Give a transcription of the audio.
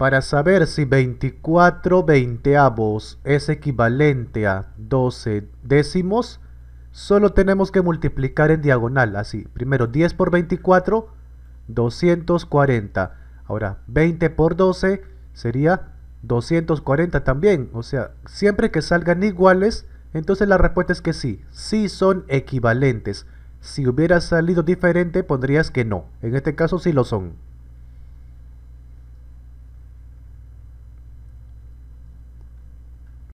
Para saber si 24 veinteavos es equivalente a 12 décimos, solo tenemos que multiplicar en diagonal, así. Primero 10 por 24, 240. Ahora 20 por 12 sería 240 también. O sea, siempre que salgan iguales, entonces la respuesta es que sí, sí son equivalentes. Si hubiera salido diferente, pondrías que no. En este caso sí lo son.